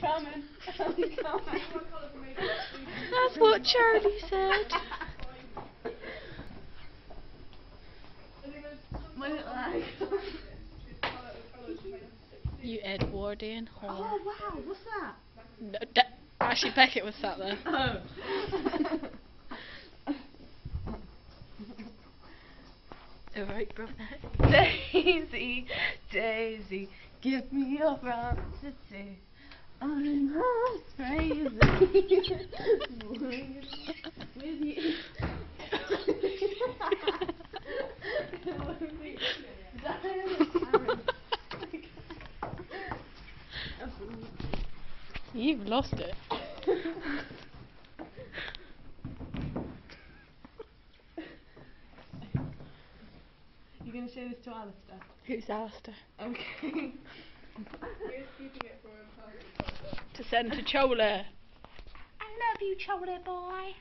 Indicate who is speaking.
Speaker 1: coming. I'm coming.
Speaker 2: That's what Charlie said.
Speaker 1: My little leg.
Speaker 2: You Edwardian whore.
Speaker 1: Oh wow, what's that?
Speaker 2: No, d- actually, Beckett was sat there.
Speaker 1: Oh.
Speaker 2: Alright, brother.
Speaker 1: Daisy, Daisy, give me your city. I'm not crazy. With you.
Speaker 2: You've lost it.
Speaker 1: You're gonna show this to Alistair?
Speaker 2: Who's Alistair?
Speaker 1: Okay.
Speaker 2: To send to Chola. I love you, Chola boy.